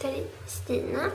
っかりしてな。